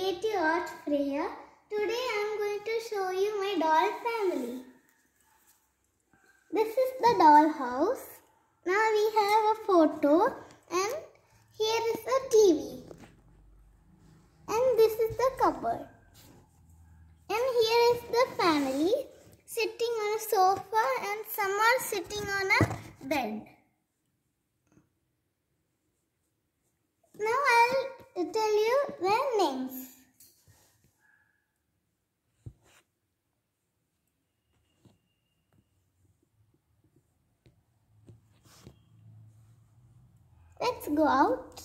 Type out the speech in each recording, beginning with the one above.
Creative Art Freya. Today I am going to show you my doll family. This is the doll house. Now we have a photo and here is a TV. And this is the cupboard. And here is the family sitting on a sofa and some are sitting on a bed. Now I'll tell you their names. Let's go out.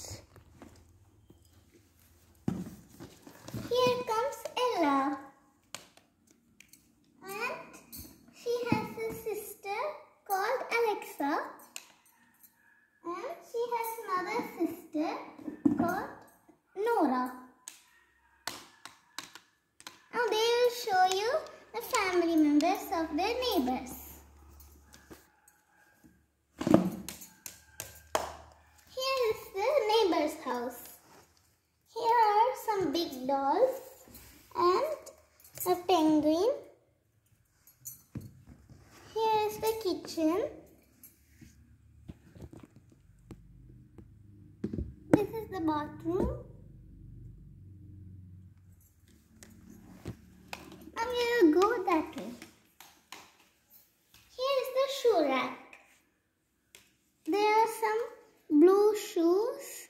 Here comes Ella. And she has a sister called Alexa. And she has another sister called Nora. Now they will show you the family members of their neighbors. Here is the neighbor's house. Here are big dolls and a penguin. Here is the kitchen. This is the bathroom. Now we will go that way. Here is the shoe rack. There are some blue shoes.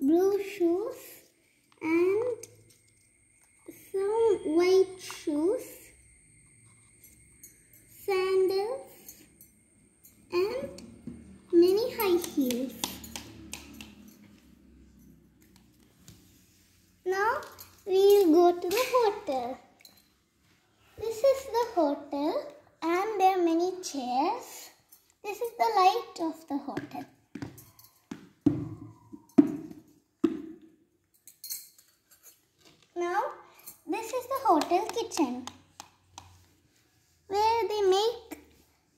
Blue shoes and some white shoes, sandals and many high heels. Now we will go to the hotel. This is the hotel and there are many chairs. This is the light of the hotel. Now this is the hotel kitchen where they make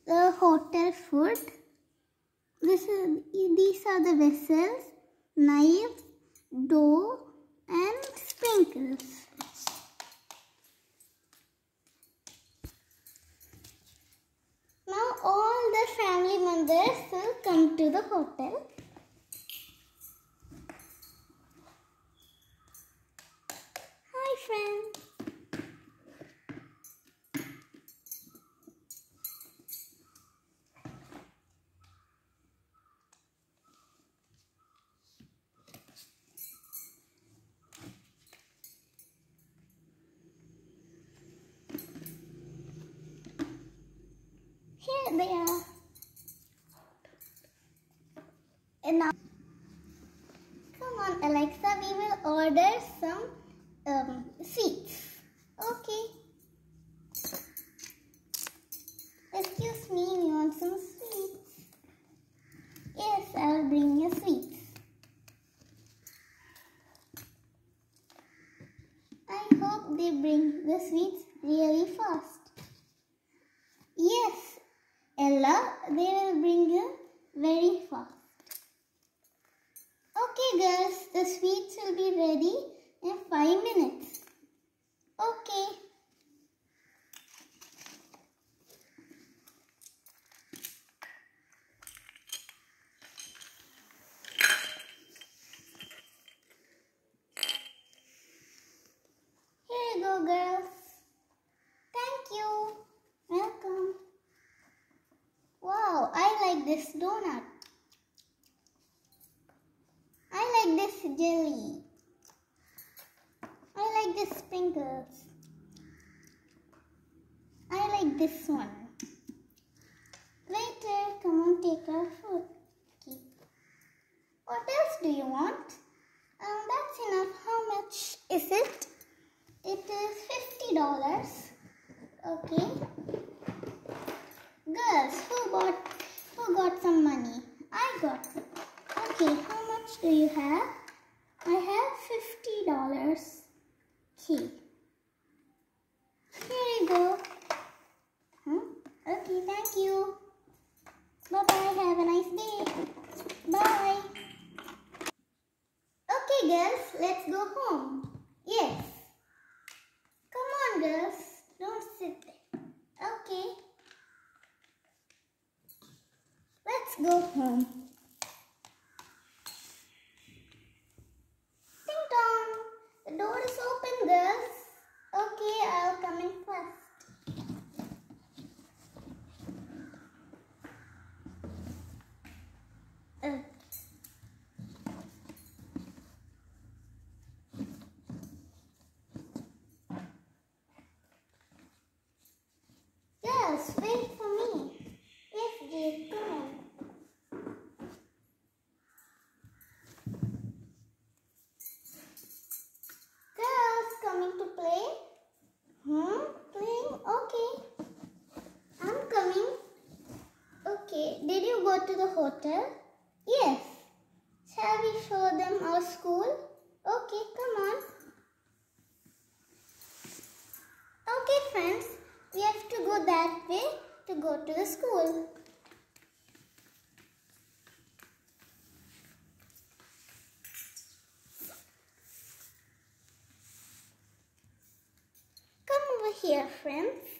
the hotel food. This is these are the vessels, knives, dough and sprinkles. Now all the family members will come to the hotel. Hi friends. And now, come on, Alexa, we will order some um, sweets. Okay. Excuse me, we want some sweets. Yes, I'll bring you sweets. I hope they bring the sweets really fast. Yes, Ella, they will bring them very fast. Okay, girls, the sweets will be ready in five minutes. Okay. Here you go, girls. Thank you. Welcome. Wow, I like this donut. I like this jelly. I like this sprinkles. I like this one. Waiter, come on, take our food. Okay. What else do you want? Um, that's enough. How much is it? It is fifty dollars. Okay. Girls, who bought? Who got some money? I got. Okay, how much do you have? Dollars. key. Here you go. Huh? Okay, thank you. Bye-bye. Have a nice day. Bye. Okay, girls. Let's go home. Yes. Come on, girls. Don't sit there. Okay. Let's go home. Door is open, girls. Okay, I'll come in first. Uh, Yes, wait for me. Yes, dear, come on. Girls, coming to play? Hmm, playing? Okay. I'm coming. Okay, did you to the hotel? Yes. Shall we show them our school? Okay, come on. Okay, friends, we have to go that way to go to the school. Come over here, friends.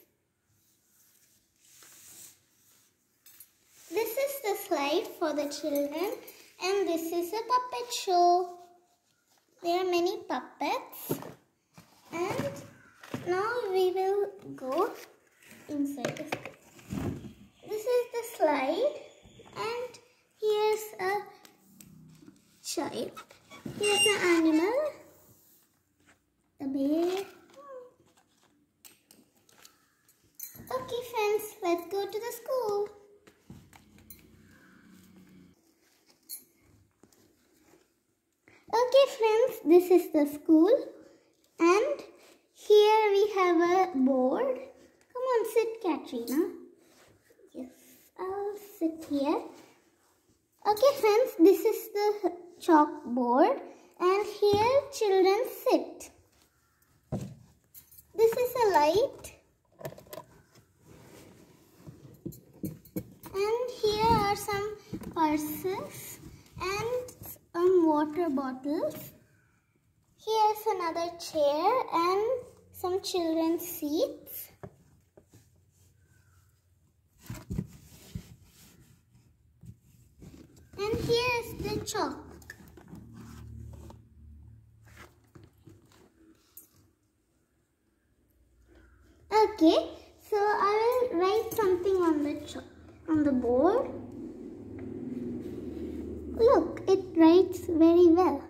This is the slide for the children and this is a puppet show. There are many puppets and now we will go inside. This is the slide and here's a child. Here's an animal. A bear. Okay friends, let's go to the school. Okay friends, this is the school and here we have a board. Come on, sit Katrina. Yes, I'll sit here. Okay friends, this is the chalkboard and here children sit. This is a light and here are some purses and some water bottles. Here's another chair and some children's seats. And here's the chalk. Okay, so I will write something on the chalk, on the board. Look, writes very well.